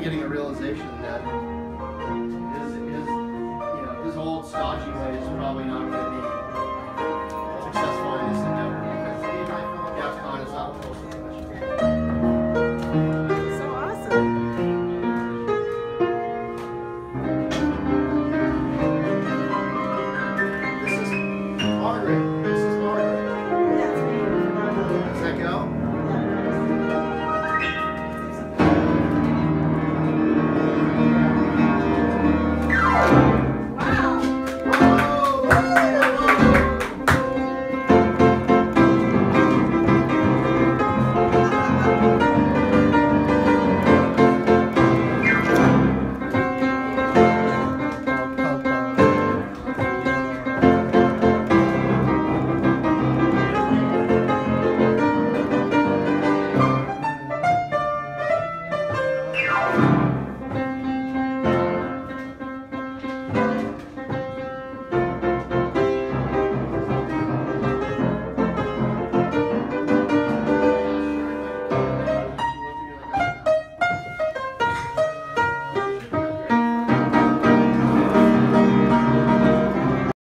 finally getting a realization that his, his, you know, his old stodgy ways probably not